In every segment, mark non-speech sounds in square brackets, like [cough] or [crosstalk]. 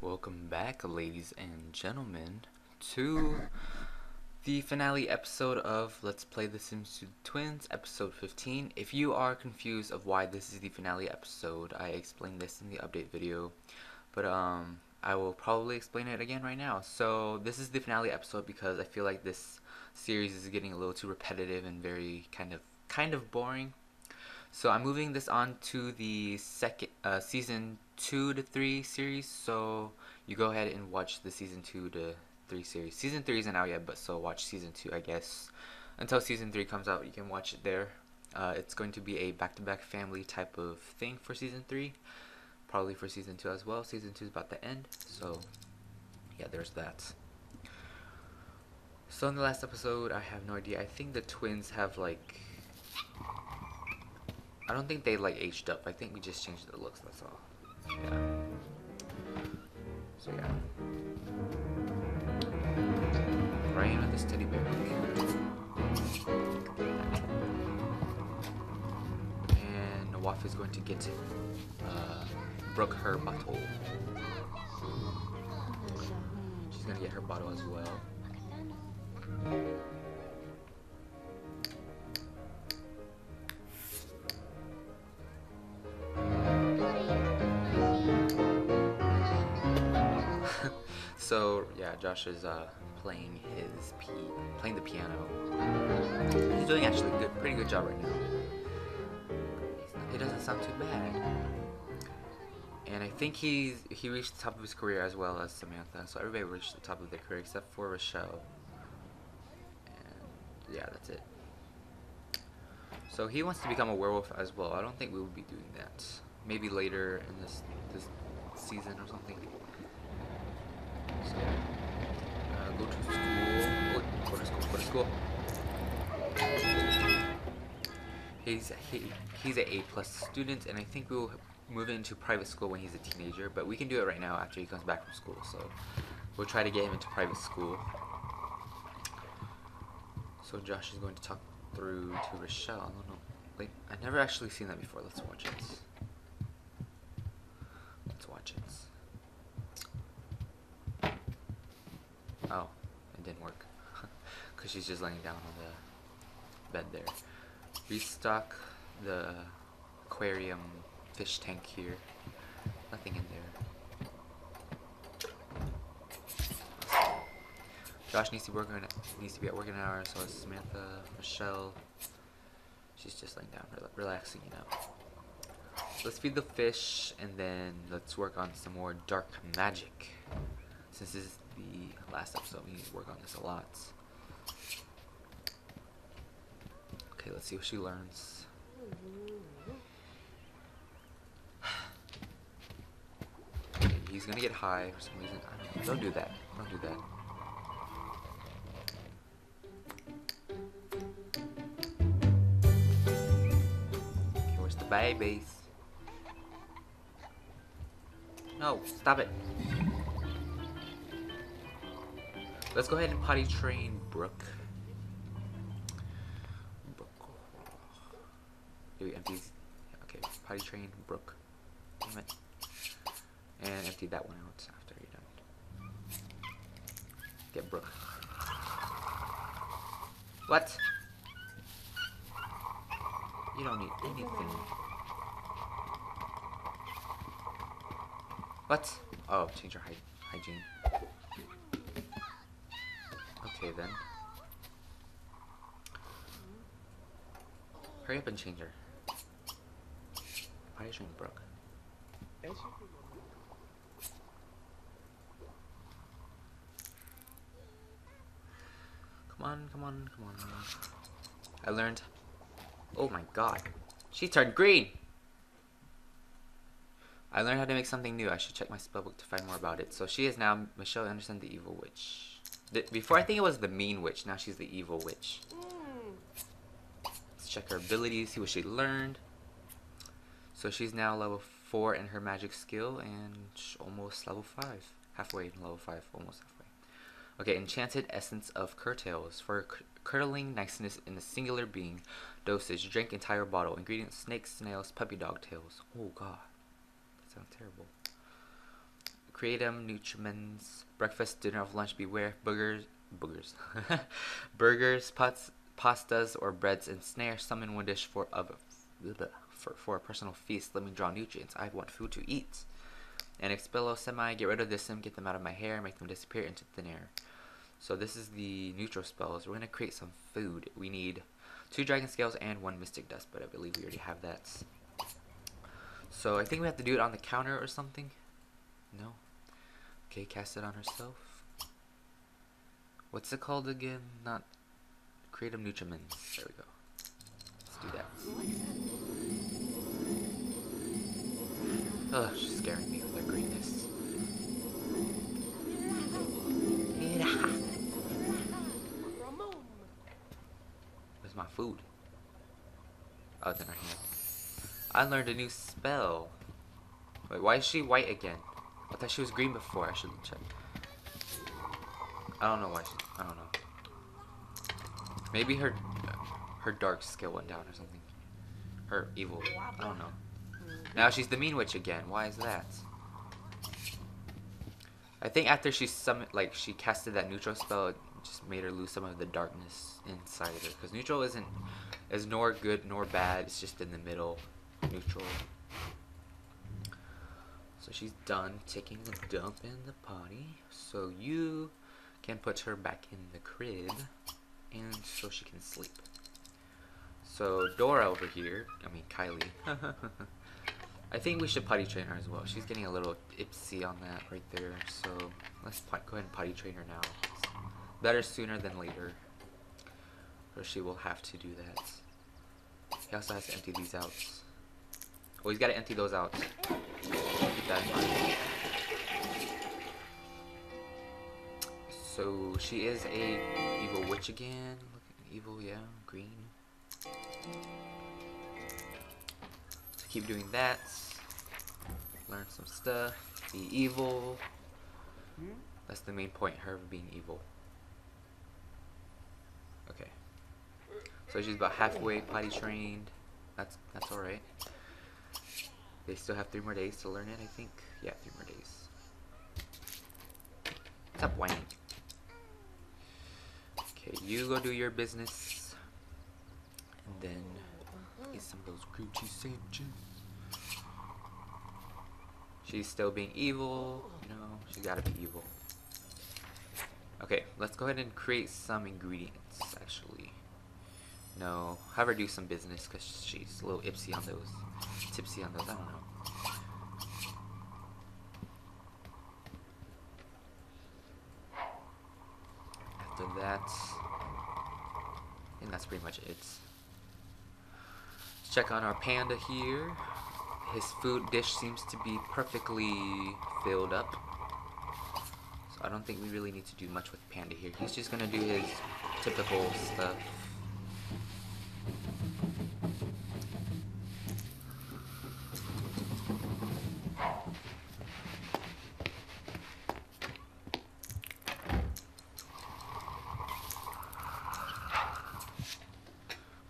Welcome back, ladies and gentlemen, to the finale episode of Let's Play The Sims 2 Twins, episode 15. If you are confused of why this is the finale episode, I explained this in the update video, but um, I will probably explain it again right now. So this is the finale episode because I feel like this series is getting a little too repetitive and very kind of kind of boring. So I'm moving this on to the second uh, season two to three series. So you go ahead and watch the season two to three series. Season three isn't out yet, but so watch season two, I guess. Until season three comes out, you can watch it there. Uh, it's going to be a back-to-back family type of thing for season three, probably for season two as well. Season two is about to end, so yeah, there's that. So in the last episode, I have no idea. I think the twins have like I don't think they like aged up. I think we just changed the looks. That's all. Yeah. So yeah. Ryan with this teddy bear. And Nawaf is going to get uh, Brooke her bottle. She's gonna get her bottle as well. [laughs] so yeah, Josh is uh, playing his playing the piano. He's doing actually good, pretty good job right now. It doesn't sound too bad. And I think he's he reached the top of his career as well as Samantha. So everybody reached the top of their career except for Rochelle. And yeah, that's it. So he wants to become a werewolf as well. I don't think we will be doing that. Maybe later in this this season or something. So, go to school. Go to school. Go to school. He's he, he's an A plus student, and I think we will move into private school when he's a teenager. But we can do it right now after he comes back from school. So we'll try to get him into private school. So Josh is going to talk through to Rochelle. I don't know. Like I never actually seen that before. Let's watch it. Let's watch it. Oh, it didn't work. [laughs] Because she's just laying down on the bed there. Restock the aquarium fish tank here. Nothing in there. Josh needs to work on needs to be at working hour, so is Samantha, Michelle. She's just laying down, rela- relaxing, you know. Let's feed the fish, and then let's work on some more dark magic. Since this is the last episode, we need to work on this a lot. Okay, let's see what she learns. Okay, [sighs] he's gonna get high for some reason. Don't, do that. Don't do that. Okay, where's the babies? No, stop it. Let's go ahead and potty train Brooke. Brooke. Here empty. Okay, potty train Brooke. Damn it. And empty that one out after you're done. Get Brooke. What? You don't need anything. What? Oh, change your hy hygiene. Okay then. Hurry up and change her. Why is she Brooke? Come on, come on, come on. I learned. Oh my god. She turned green! I learned how to make something new. I should check my spellbook to find more about it. So she is now Michelle Anderson, the evil witch. The, before I think it was the mean witch. Now she's the evil witch. Let's check her abilities, see what she learned. So she's now level four in her magic skill and almost level five, halfway in level five, almost halfway. Okay, enchanted essence of curtails for curdling niceness in a singular being. Dosage: drink entire bottle. Ingredients: snakes, snails, puppy dog tails. Oh god, that sounds terrible. Creatum, nutriments, breakfast, dinner, of lunch. Beware boogers, boogers, [laughs] burgers, pots, pastas, or breads and snare. Summon one dish for of for for a personal feast. Let me draw nutrients. I want food to eat. And expello semi. Get rid of this sim. Get them out of my hair. Make them disappear into thin air. So this is the neutral spells. We're gonna create some food. We need two dragon scales and one mystic dust, but I believe we already have that. So I think we have to do it on the counter or something. No. Okay, cast it on herself. What's it called again? Not creative nutriments. There we go. Let's do that. Ugh, she's scaring me with her greenness. Where's my food? Oh, it's in her hand. I learned a new spell. Wait, why is she white again? I thought she was green before. I should check. I don't know why. She, I don't know. Maybe her her dark skill went down or something. Her evil. I don't know. Now she's the mean witch again. Why is that? I think after she summoned, like she casted that neutral spell, it just made her lose some of the darkness inside of her. Because neutral isn't is nor good nor bad. It's just in the middle, neutral. So she's done taking the dump in the potty. So you can put her back in the crib, and so she can sleep. So Dora over here, I mean Kylie. [laughs] I think we should potty train her as well. She's getting a little ipsy on that right there. So let's go ahead and potty train her now. Better sooner than later, or she will have to do that. He also has to empty these out. Oh, he's got to empty those out. Keep that. So she is a evil witch again. Evil, yeah, green. So keep doing that. Learn some stuff. Be evil. That's the main point. Her being evil. Okay. So she's about halfway potty trained. That's that's all right. They still have three more days to learn it, I think. Yeah, three more days. Stop whining. Okay, you go do your business. And then get some of those cream cheese sandwiches. She's still being evil. You know, she's gotta be evil. Okay, let's go ahead and create some ingredients, actually. No, have her do some business because she's a little ipsy on those. Tipsy on those, I don't know. After that, and that's pretty much it. Let's check on our panda here. His food dish seems to be perfectly filled up. So I don't think we really need to do much with Panda here. He's just gonna do his typical stuff.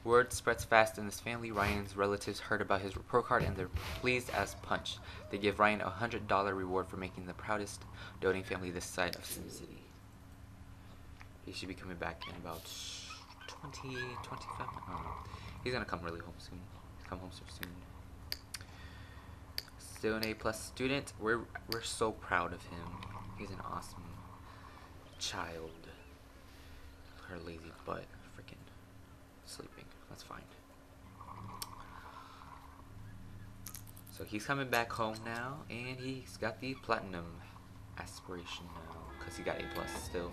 Word spreads fast in his family. Ryan's relatives heard about his report card and they're pleased as punch. They give Ryan a hundred dollar reward for making the proudest doting family this side of Sim City. He should be coming back in about 20, 25 I don't know. He's gonna come really home soon. Come home so soon. Still an A plus student. We're we're so proud of him. He's an awesome child. Her lazy butt, freaking sleeping. That's fine. So he's coming back home now, and he's got the platinum aspiration now because he got A plus still.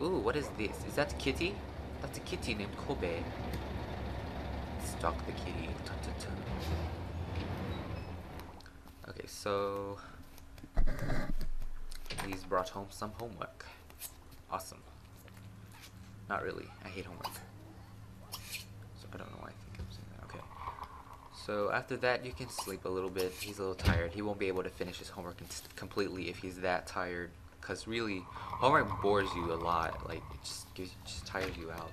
Ooh, what is this? Is that Kitty? That's a kitty named Kobe. Stalk the kitty. Tun, tun, tun. Okay, so he's brought home some homework. Awesome. Not really. I hate homework. So I don't know why I think I'm saying that. Okay. So after that, you can sleep a little bit. He's a little tired. He won't be able to finish his homework completely if he's that tired. Cause really, homework bores you a lot. Like it just gives, just tires you out.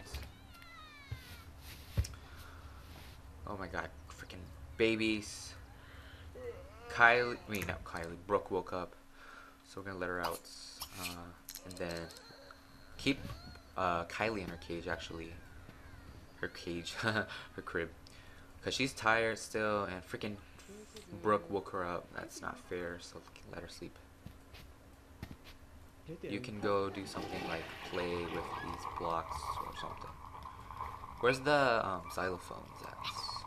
Oh my god, freaking babies. Kylie, I mean not Kylie. Brooke woke up, so we're gonna let her out, uh, and then keep uh, Kylie in her cage. Actually, her cage, [laughs] her crib, cause she's tired still, and freaking Brooke woke her up. That's not fair. So let her sleep. You can go do something like play with these blocks or something. Where's the um, xylophones at?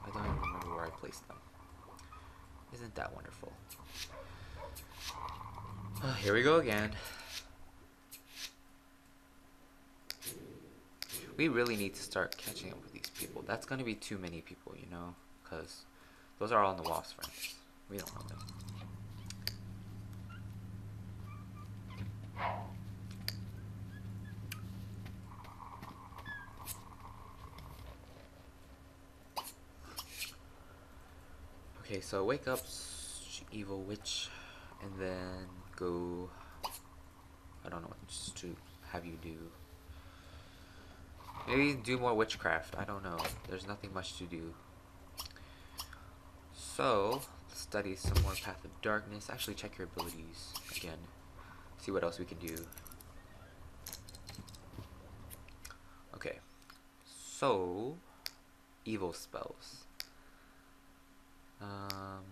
I don't even remember where I placed them. Isn't that wonderful? [sighs] here we go again. We really need to start catching up with these people. That's gonna be too many people, you know? Because those are all in the Wasp friends. We don't want them. Okay, so wake up, evil witch, and then go. I don't know what to have you do. Maybe do more witchcraft. I don't know. There's nothing much to do. So, study some more Path of Darkness. Actually, check your abilities again. See what else we can do. Okay. So, evil spells. Um,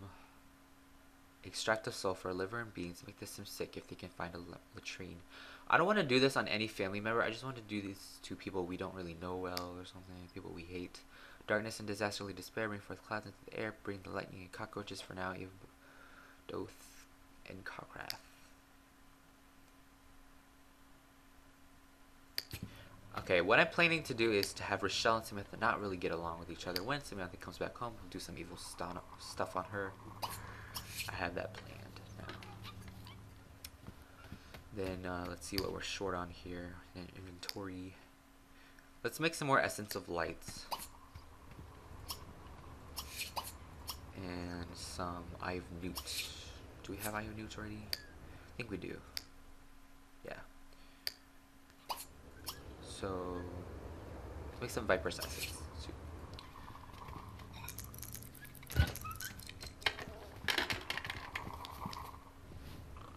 extract of sulfur, liver, and beans. Make the Sims sick if they can find a latrine. I don't want to do this on any family member. I just want to do this to people we don't really know well or something. People we hate. Darkness and disasterly despair bring forth clouds into the air. Bring the lightning and cockroaches for now. Even Doth and Cockrath. Okay, what I'm planning to do is to have Rochelle and Samantha not really get along with each other. When Samantha comes back home, we'll do some evil stu- stuff on her. I have that now. Then uh, let's see what we're short on here. In inventory. Let's make some more Essence of Lights. And some of Newt. Do we have of Newt already? I think we do. Yeah. So let's make some Viper's Essence. too.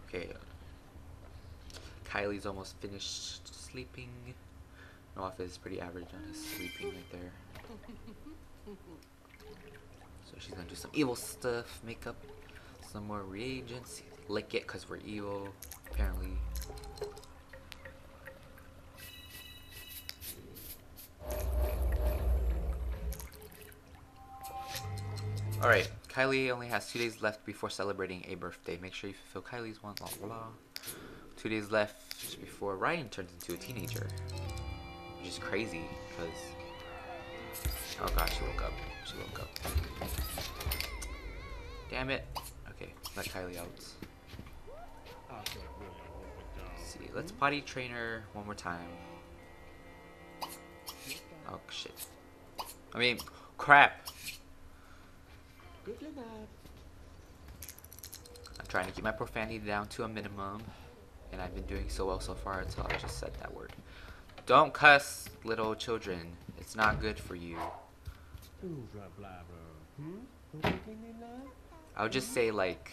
Okay. Kylie's almost finished sleeping. Noah is pretty average on his sleeping right there. So she's gonna do some evil stuff, makeup, some more reagents, lick it because we're evil, apparently. Alright, Kylie only has two days left before celebrating a birthday. Make sure you fulfill Kylie's one, blah blah blah. Two days left before Ryan turns into a teenager. Which is crazy, because. Oh gosh, she woke up. She woke up. Damn it. Okay, let Kylie out. Let's see, let's potty train her one more time. Oh shit. I mean, crap. I'm trying to keep my profanity down to a minimum, and I've been doing so well so far until I just said that word. Don't cuss, little children. It's not good for you. I would just say like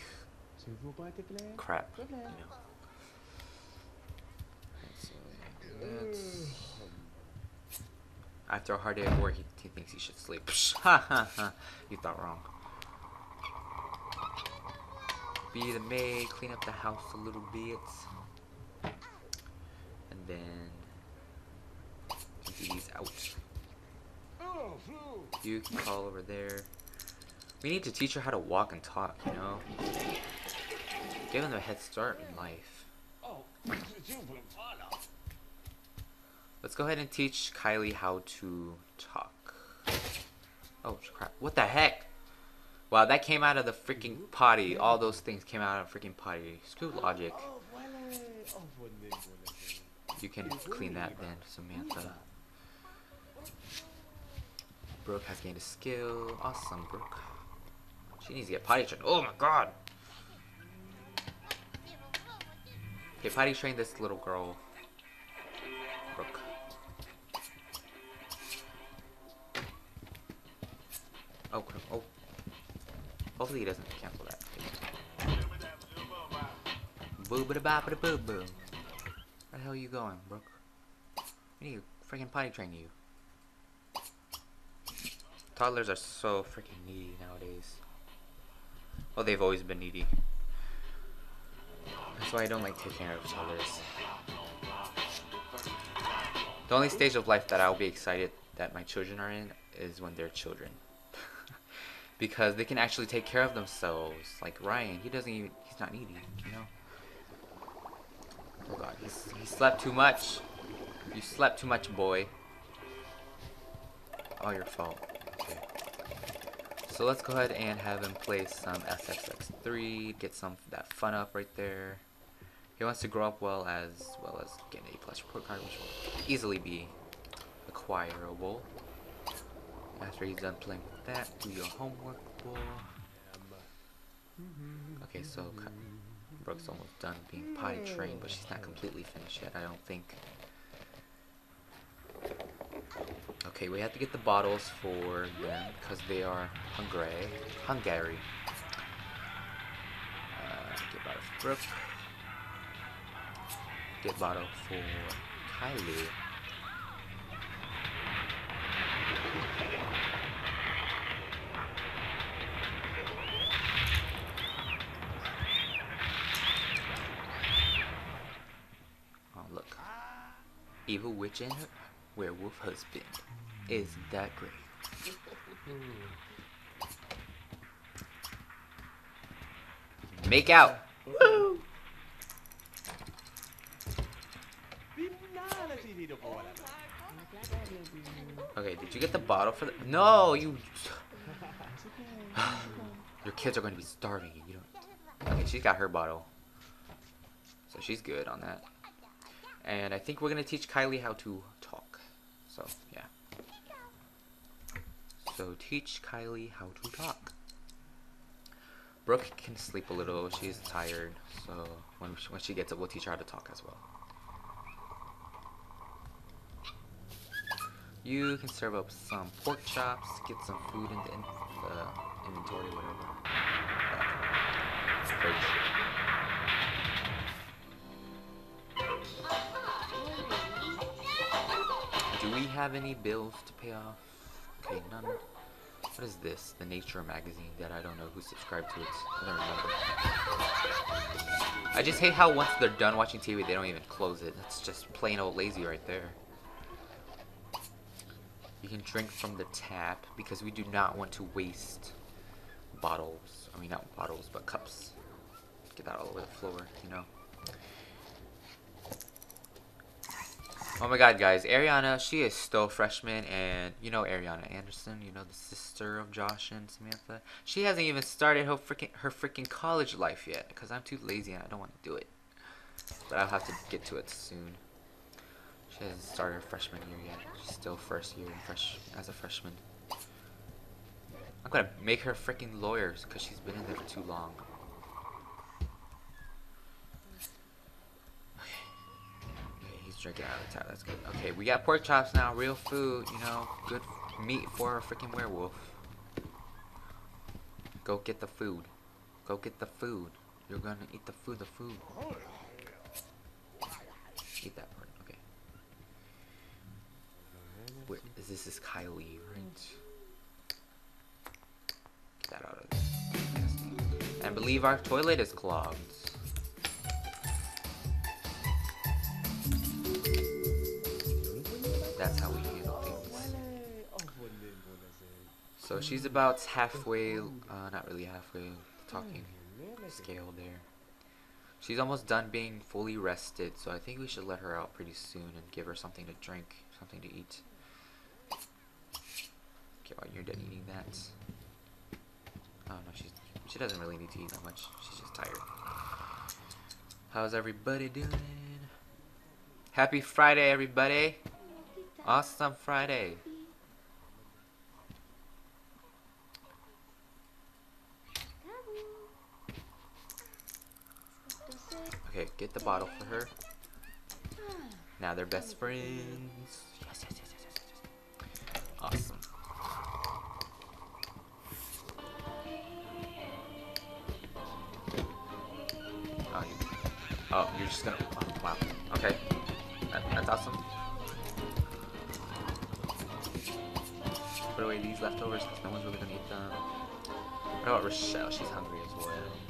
crap, you know. After a hard day of work, he, he thinks he should sleep. [laughs] You thought wrong. Be the maid, clean up the house a little bit, and then these out. You can call over there. We need to teach her how to walk and talk, you know? Give them a head start in life. Let's go ahead and teach Kylie how to talk. Oh crap. What the heck? Wow, that came out of the freaking potty. All those things came out of freaking potty. Screw logic. You can clean that then, Samantha. Brooke has gained a skill. Awesome, Brooke. She needs to get potty trained. Oh my god! Okay, potty train this little girl. Brooke. Oh, oh. Hopefully he doesn't cancel that. Boo ba ba ba boo boo. Where the hell are you going, Brooke? We need to freaking potty train you. Toddlers are so freaking needy nowadays. Well, they've always been needy. That's why I don't like taking care of toddlers. The only stage of life that I'll be excited that my children are in is when they're children. [laughs] because they can actually take care of themselves. Like Ryan, he doesn't even, he's not needy, you know? Oh god, he's, he slept too much. You slept too much, boy. All your fault. Okay. So let's go ahead and have him play some SSX3, get some that fun up right there. He wants to grow up well as well as get an A plus report card, which will easily be acquirable. After he's done playing with that, do your homework, boy. Okay, so Brooke's almost done being potty trained, but she's not completely finished yet, I don't think. Okay, we have to get the bottles for them because they are Hungary. Hungary. Uh, get bottle for Brooke. Get bottle for Kylie. Oh, look. Evil witch and her werewolf husband. Isn't that great? Hmm. Make out! Okay, did you get the bottle for the- No, you... [sighs] Your kids are going to be starving you don't... Okay, she's got her bottle. So she's good on that. And I think we're going to teach Kylie how to talk. So, yeah. So, teach Kylie how to talk. Brooke can sleep a little. She's tired. So, when she, when she gets up, we'll teach her how to talk as well. You can serve up some pork chops, get some food in the in, uh, inventory, whatever. Uh, we have any bills to pay off? Okay, none. What is this? The Nature magazine that I don't know who subscribed to it. I don't remember. I just hate how once they're done watching TV, they don't even close it. That's just plain old lazy right there. You can drink from the tap because we do not want to waste bottles. I mean, not bottles, but cups. Get that all over the floor, you know. Oh my god, guys. Ariana, she is still freshman, and you know Ariana Anderson, you know, the sister of Josh and Samantha. She hasn't even started her freaking her freaking college life yet, because I'm too lazy and I don't want to do it. But I'll have to get to it soon. She hasn't started her freshman year yet. She's still first year fresh as a freshman. I'm gonna make her freaking lawyers, because she's been in there for too long. He's drinking out of the tap. That's good. Okay, we got pork chops now. Real food, you know. Good meat for a freaking werewolf. Go get the food. Go get the food. You're gonna eat the food. The food. Eat that part. Okay. This? Is Kylie, right? Get that out of there. And I believe our toilet is clogged. So she's about halfway, uh, not really halfway, talking scale there. She's almost done being fully rested, so I think we should let her out pretty soon and give her something to drink, something to eat. Okay, while you're done eating that. Oh no, she's she doesn't really need to eat that much. She's just tired. How's everybody doing? Happy Friday, everybody! Awesome Friday! Okay, get the bottle for her. Now they're best friends. Yes, yes, yes, yes, yes. Awesome. Oh, you, oh, you're just gonna. Oh, wow. Okay. That, that's awesome. Put away these leftovers because no one's really gonna eat them. What about Rochelle? She's hungry as well.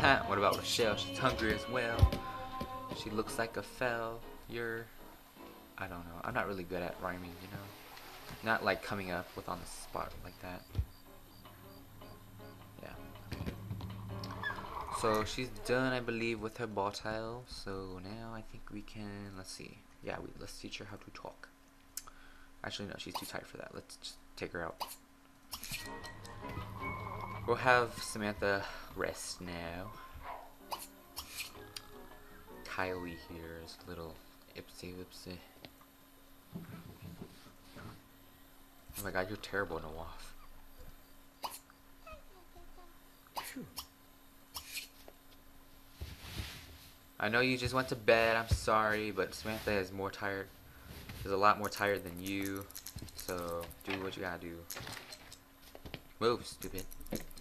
What about Rochelle? She's hungry as well. She looks like a fell. You're. I don't know. I'm not really good at rhyming, you know? Not like coming up with on the spot like that. Yeah. So she's done, I believe, with her bottle. So now I think we can. Let's see. Yeah, we, let's teach her how to talk. Actually, no, she's too tired for that. Let's just take her out. We'll have Samantha rest now. Kylie here is a little ipsy wipsy. Oh my god, you're terrible waff. I know you just went to bed, I'm sorry, but Samantha is more tired. Is a lot more tired than you. So, do what you gotta do. Move, stupid.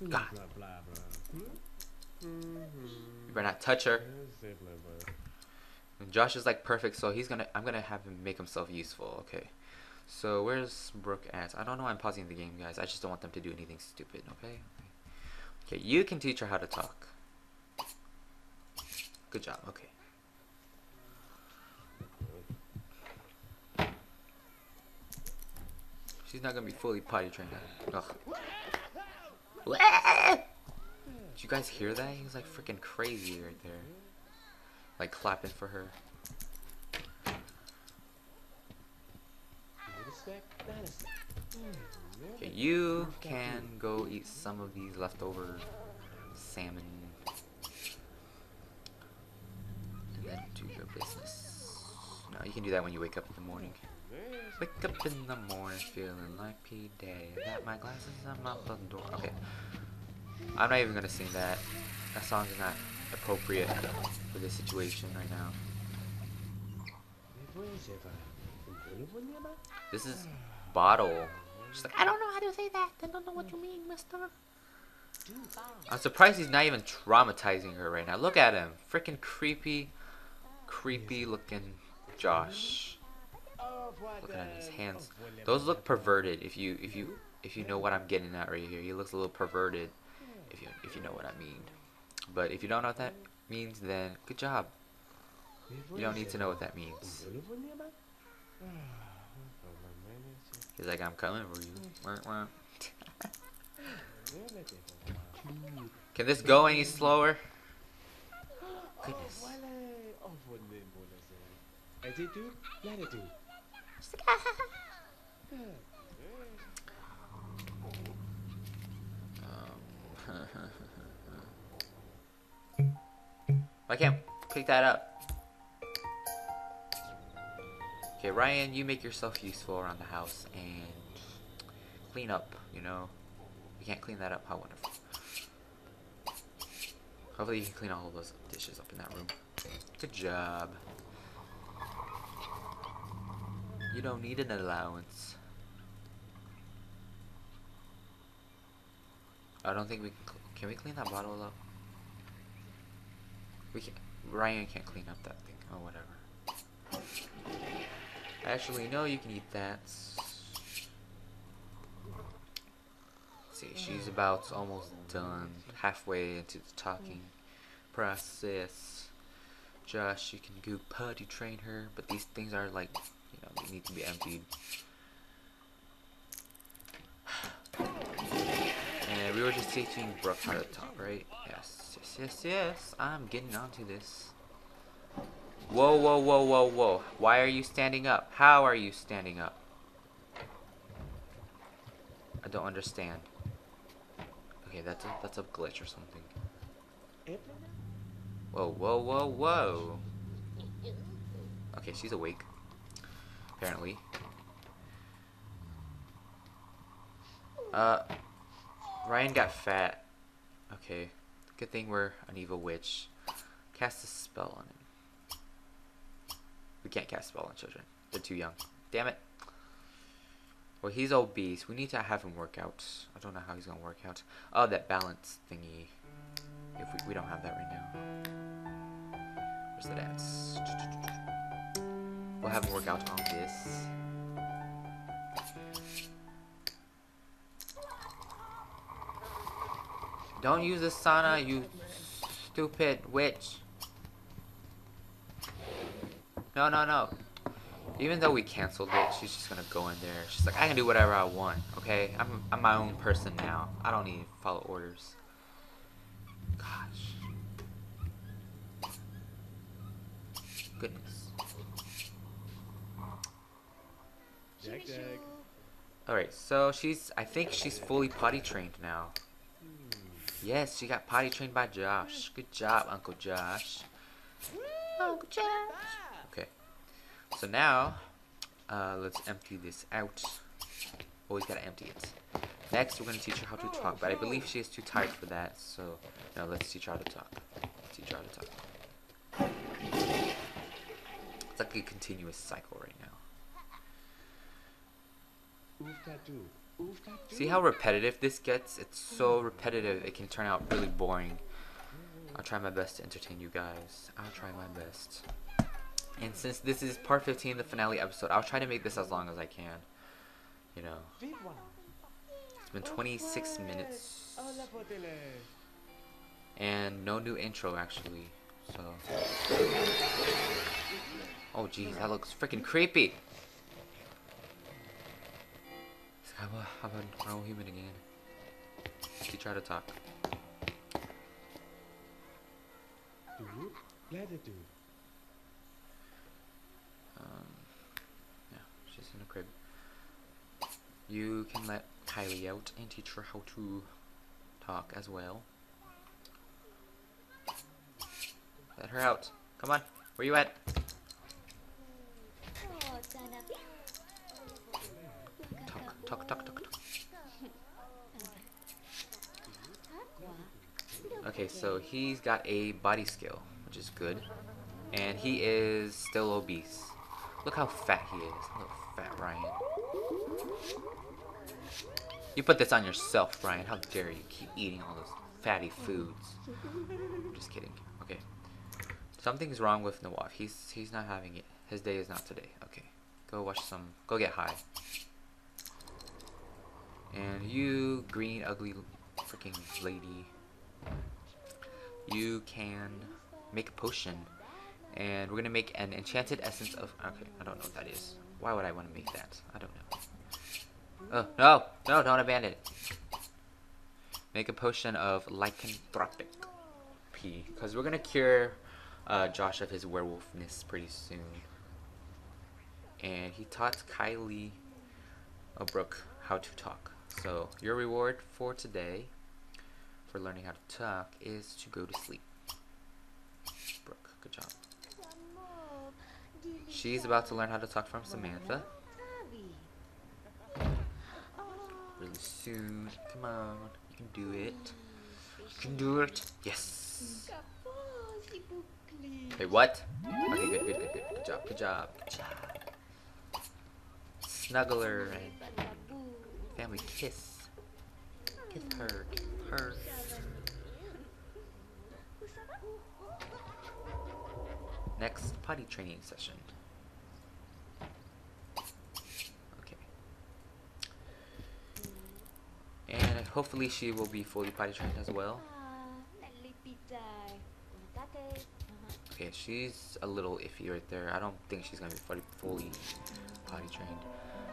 God. You better not touch her. Say blah blah. And Josh is like perfect, so he's gonna. I'm gonna have him make himself useful. Okay. So where's Brooke at? I don't know. why I'm pausing the game, guys. I just don't want them to do anything stupid. Okay. Okay. You can teach her how to talk. Good job. Okay. She's not gonna be fully potty trained. Ugh. Did you guys hear that? He was like freaking crazy right there. Like clapping for her. Okay, you can go eat some of these leftover salmon. And then do your business. No, you can do that when you wake up in the morning. Wake up in the morning feeling like P. Diddy. Got my glasses, I'm out the door. Okay. I'm not even gonna sing that. That song is not appropriate for this situation right now. This is bottle. She's like, I don't know how to say that. I don't know what you mean, mister. I'm surprised he's not even traumatizing her right now. Look at him. Freaking creepy, creepy looking Josh. Look at his hands. Those look perverted if you if you if you know what I'm getting at right here. He looks a little perverted if you if you know what I mean. But if you don't know what that means then good job. You don't need to know what that means. He's like, I'm coming for you. Wah, wah. [laughs] Can this go any slower? Goodness. I ah. can't pick that up. Okay, Ryan, you make yourself useful around the house and clean up, you know. You can't clean that up, how wonderful. Hopefully you can clean all of those dishes up in that room. Good job. You don't need an allowance. I don't think we can. Can we clean that bottle up? We can. Ryan can't clean up that thing. Oh, whatever. Actually, no, you can eat that. see, she's about almost done. Halfway into the talking process. Josh, you can go potty train her, but these things are like, you know, they need to be emptied. And we were just teaching Brooke how the top, right? Yes, yes, yes, yes. I'm getting onto this. Whoa, whoa, whoa, whoa, whoa. Why are you standing up? How are you standing up? I don't understand. Okay, that's a, that's a glitch or something. Whoa, whoa, whoa, whoa. Okay, she's awake. Apparently. Uh, Ryan got fat. Okay. Good thing we're an evil witch. Cast a spell on him. We can't cast a spell on children. They're too young. Damn it. Well, he's obese. We need to have him work out. I don't know how he's gonna work out. Oh, that balance thingy. If we, we don't have that right now. Where's the dance? We'll have a workout on this. Don't use the sauna, you stupid witch. No, no, no. Even though we canceled it, she's just gonna go in there. She's like, I can do whatever I want, okay? I'm, I'm my own person now. I don't need to follow orders. Gosh. Goodness. Jag Jag. Alright, so she's, I think she's fully potty trained now. Yes, she got potty trained by Josh. Good job, Uncle Josh. Uncle Josh. Okay. So now, uh, let's empty this out. Always gotta empty it. Next, we're gonna teach her how to talk, but I believe she is too tired for that, so now let's teach her how to talk. Let's teach her how to talk. It's like a continuous cycle right now. See how repetitive this gets? It's so repetitive, it can turn out really boring. I'll try my best to entertain you guys. I'll try my best. And since this is part 15, the finale episode, I'll try to make this as long as I can. You know, it's been 26 minutes. And no new intro, actually. So. Oh, jeez, that looks freaking creepy. How about, how about normal human again? She try to talk. Dude. Latitude. Um, yeah, she's in a crib. You can let Kylie out and teach her how to talk as well. Let her out. Come on. Where you at? Okay, so he's got a body skill, which is good. And he is still obese. Look how fat he is. Little fat Ryan. You put this on yourself, Ryan. How dare you keep eating all those fatty foods. I'm just kidding. Okay. Something's wrong with Nawaf. He's he's not having it. His day is not today. Okay. Go watch some go get high. And you green ugly freaking lady. You can make a potion. And we're gonna make an enchanted essence of okay I don't know what that is. Why would I want to make that? I don't know. Oh no no don't abandon it. Make a potion of lycanthropic P because we're gonna cure uh, Josh of his werewolfness pretty soon. And he taught Kylie a Brooke how to talk so your reward for today for learning how to talk is to go to sleep. Brooke, good job. She's about to learn how to talk from Samantha really soon. Come on, you can do it. You can do it. Yes. Wait, what? Okay, good, good, good, good. Good job, good job, good job. Snuggle and family kiss. Kiss her, kiss her. Next potty training session. Okay. And hopefully she will be fully potty trained as well. Okay, she's a little iffy right there. I don't think she's gonna be fully potty trained.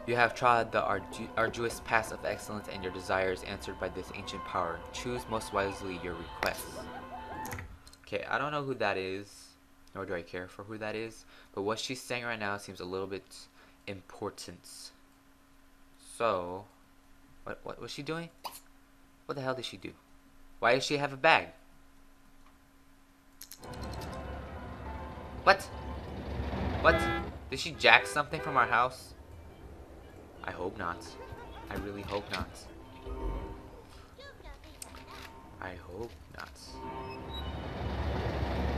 You have trod the ardu arduous path of excellence and your desires answered by this ancient power. Choose most wisely your requests. Okay, I don't know who that is, nor do I care for who that is, but what she's saying right now seems a little bit important. So, what what was she doing? What the hell did she do? Why does she have a bag? What? What? Did she jack something from our house? I hope not. I really hope not. I hope not.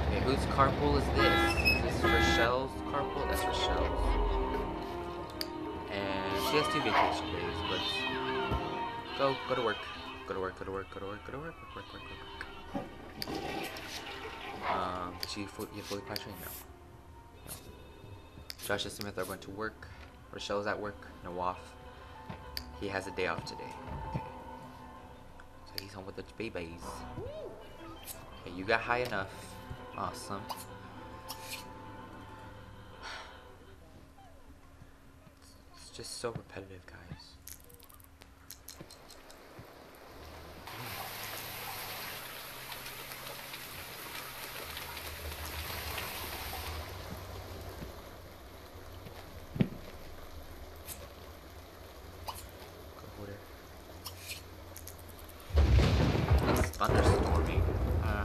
Okay, whose carpool is this? Is this Rochelle's carpool? That's Rochelle's. And she has two vacation days, but go go to work. Go to work, go to work, go to work, go to work, work, work, work, work, work. Um, she fully, you fully trained? No. no. Josh and Smith are going to work. Rochelle's at work. Nawwaf. He has a day off today. Okay. So he's home with the babies. Okay, you got high enough. Awesome. It's just so repetitive, guys. Go there. It's thunderstorming. Uh,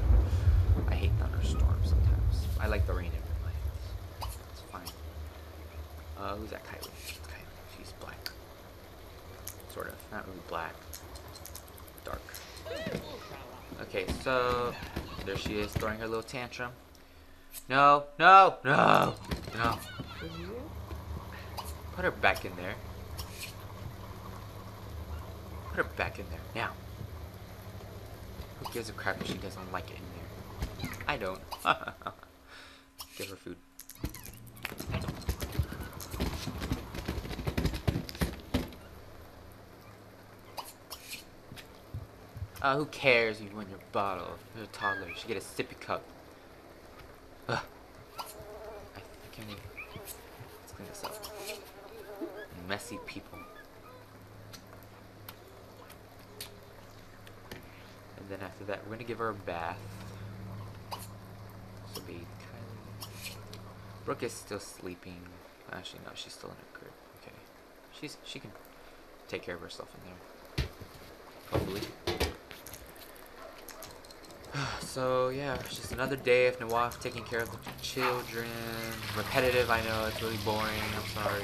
I hate thunderstorms sometimes. I like the rain every night. It's fine. Uh, who's that Kylie? It's Kylie. She's black. Sort of. Not really black. Dark. Okay, so there she is throwing her little tantrum. No, no, no, no. Put her back in there. Put her back in there now. Who gives a crap if she doesn't like it in there? I don't. [laughs] Give her food. Uh, who cares if you want your bottle? You're a toddler. You should get a sippy cup. Ugh. I can't even. Let's clean this up. Messy people. And then after that, we're gonna give her a bath. So be Kylie. Brooke is still sleeping. Actually, no, she's still in her crib. Okay, she's she can take care of herself in there. Hopefully. So yeah, it's just another day of Nawwaf taking care of the children. Repetitive, I know, it's really boring. I'm sorry.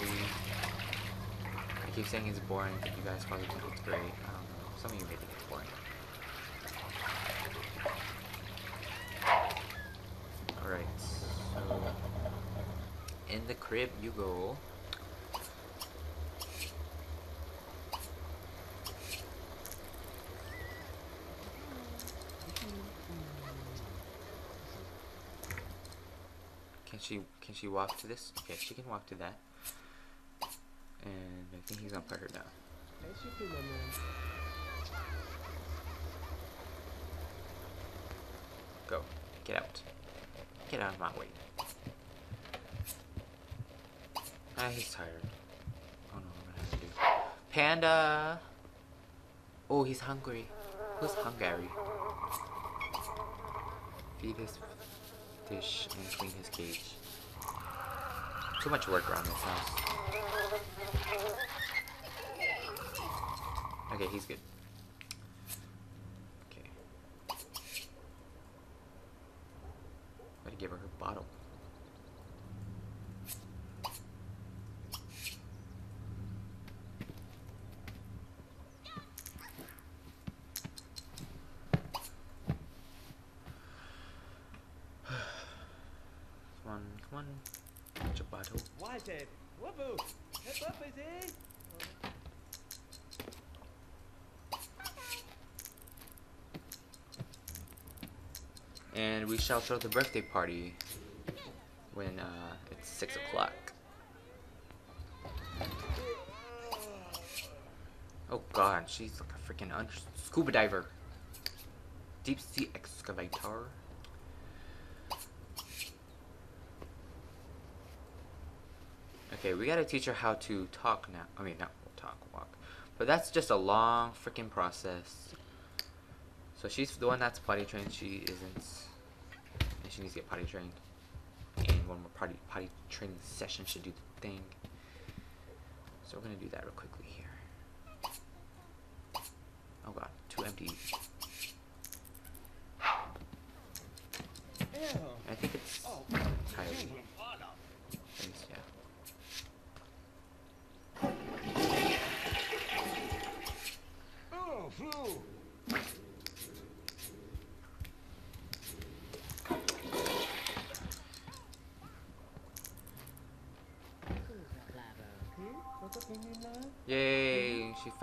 I keep saying it's boring, but you guys probably think it's great. I don't know. Some of you may think it's boring. Alright, so in the crib you go. Can she can she walk to this? Okay, she can walk to that. And I think he's gonna put her down. As you do, my man. Go. Get out. Get out of my way. Ah, he's tired. Oh no, I'm gonna have to do. Panda! Oh, he's hungry. Who's hungry? Feed his fish and clean his cage. Too much work around this house. Okay, he's good. Okay. Gotta give her her bottle. Come on, come on. Get your bottle. Wild Dad. Whoopoo. Hip up, is it? And we shall throw the birthday party when uh, it's 6 o'clock. Oh god, she's like a freaking un- scuba diver. Deep sea excavator. Okay, we gotta teach her how to talk now. I mean, not talk, walk. But that's just a long freaking process. So she's the one that's potty trained. She isn't. And she needs to get potty trained. And one more potty potty training session should do the thing. So we're gonna do that real quickly here. Oh god, two empty. Ew. I think it's Oh, yeah. Oh, flu.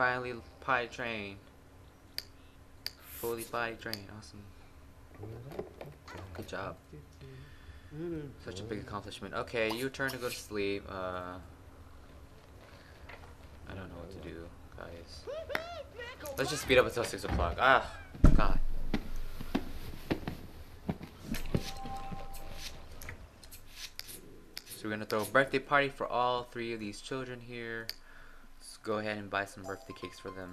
Finally potty trained. Fully potty trained. Awesome. Good job. Such a big accomplishment. Okay, your turn to go to sleep. Uh, I don't know what to do, guys. Let's just speed up until six o'clock. Ah, God. So we're gonna throw a birthday party for all three of these children here. Go ahead and buy some birthday cakes for them.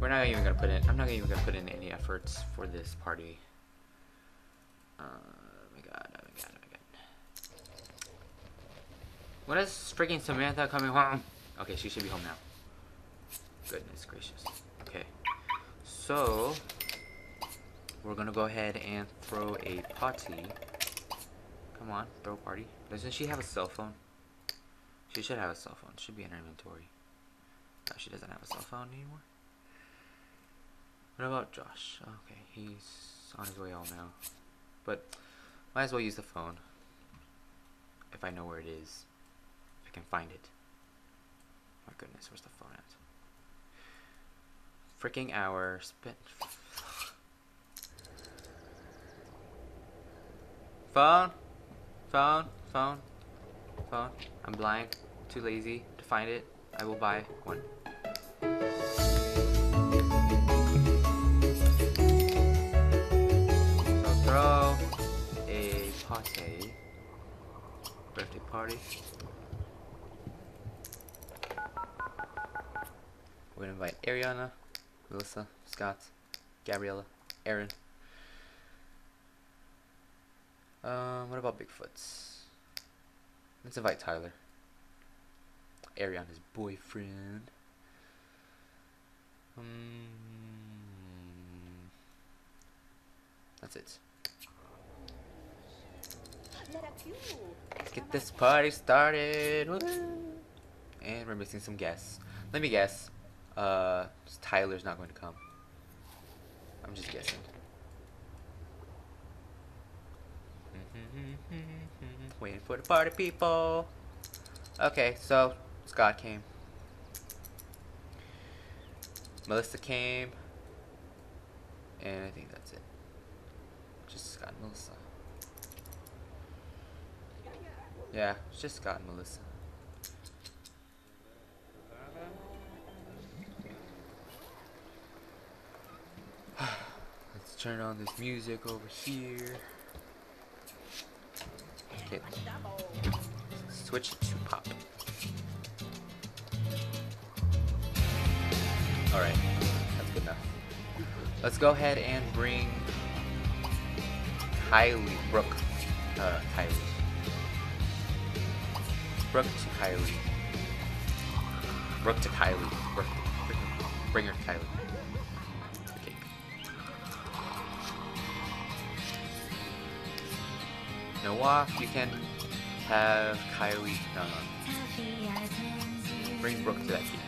We're not even gonna put in. I'm not even gonna put in any efforts for this party. Uh, oh my god! Oh my god! Oh my god! When is freaking Samantha coming home? Okay, she should be home now. Goodness gracious. Okay, so we're gonna go ahead and throw a party. Come on, throw a party. Doesn't she have a cell phone? She should have a cell phone. Should be in her inventory. No, she doesn't have a cell phone anymore. What about Josh? Okay, he's on his way home now. But might as well use the phone. If I know where it is. I can find it. My goodness, where's the phone at? Freaking hour spent. Phone? Phone? Phone? Phone? I'm blind. Too lazy to find it. I will buy one. So throw a party. Birthday party. We're gonna invite Ariana, Melissa, Scott, Gabriella, Aaron. Um, what about Bigfoots? Let's invite Tyler. Ariana's boyfriend. Um, that's it. Let's get this party started. Woo! And we're missing some guests. Let me guess. Uh, Tyler's not going to come. I'm just guessing. [laughs] Waiting for the party people. Okay, so Scott came. Melissa came. And I think that's it. Just Scott and Melissa. Yeah, it's just Scott and Melissa. Let's turn on this music over here. Okay. Switch it to pop. Alright, that's good enough. Let's go ahead and bring Kylie, Brooke, uh, Kylie. Brooke to Kylie. Brooke to Kylie. Brooke, bring, her Kylie. Noah, you can have Kylie. No, no. Bring Brooke to that cake.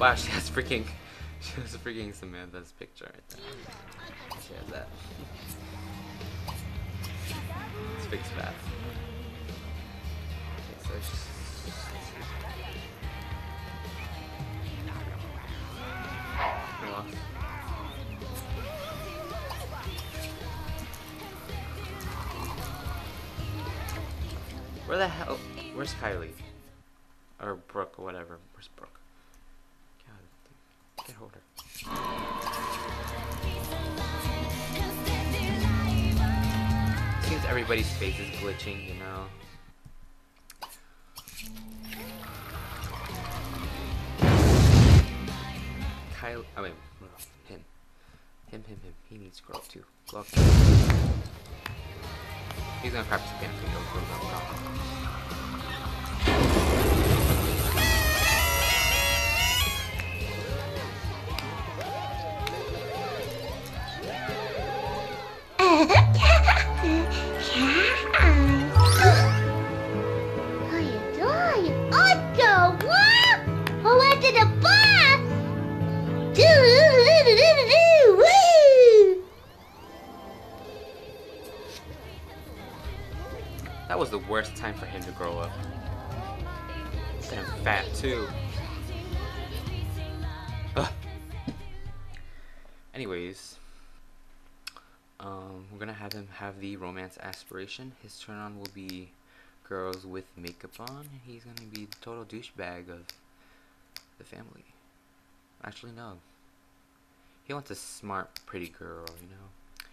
Wow, she has freaking. [laughs] She has freaking Samantha's picture right there. She has that. It's Big Fat. Okay, so she's. Where the hell? Where's Kylie? Or Brooke or whatever. Where's Brooke? God, get hold of her. Seems everybody's face is glitching, you know. Kyle, oh, I mean, him. Him, him, him. He needs to grow up too. Too. He's gonna practice again so he don't grow That was the worst time for him to grow up. And fat too. Ugh. Anyways, um, we're gonna have him have the romance aspiration. His turn on will be girls with makeup on, he's gonna be the total douchebag of the family. Actually, no. He wants a smart, pretty girl, you know.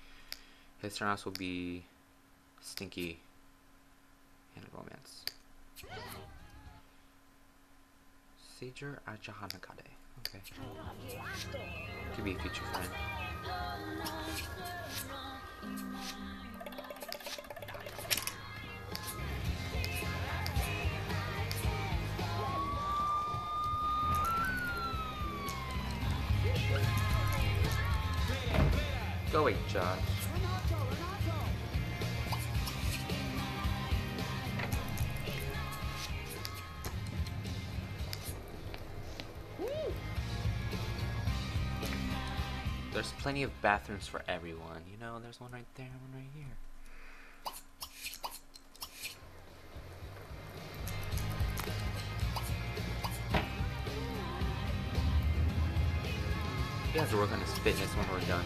His turn offs will be stinky and romance. Sager Ajahanakade. Okay. Could be a future friend. Go away, Josh. There's plenty of bathrooms for everyone. You know, there's one right there, one right here. He has to work on his fitness when we're done.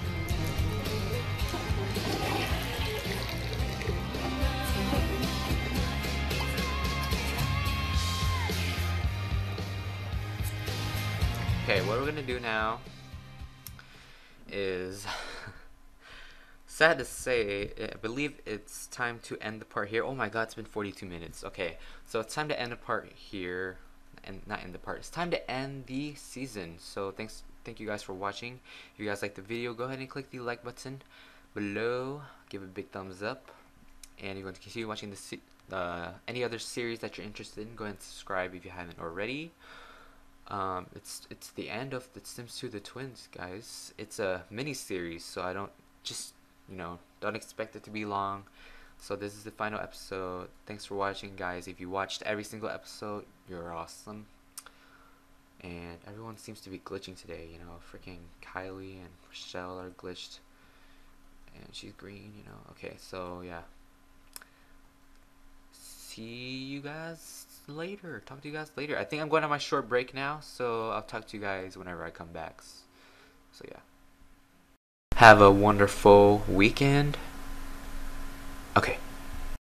Okay, what are we're gonna do now is [laughs] sad to say i believe it's time to end the part here. Oh my god it's been 42 minutes. Okay so it's time to end the part here and not end the part it's time to end the season. So thanks thank you guys for watching. If you guys like the video go ahead and click the like button below give a big thumbs up. And if you want to continue watching the se- uh, any other series that you're interested in go ahead and subscribe if you haven't already um, it's it's the end of the Sims 2 the Twins, guys. It's a mini series, so I don't just you know don't expect it to be long. So this is the final episode. Thanks for watching, guys. If you watched every single episode, you're awesome. And everyone seems to be glitching today. You know, freaking Kylie and Rochelle are glitched, and she's green. You know. Okay, so yeah. See you guys later. Talk to you guys later. I think I'm going on my short break now, so I'll talk to you guys whenever I come back. So yeah. Have a wonderful weekend. Okay.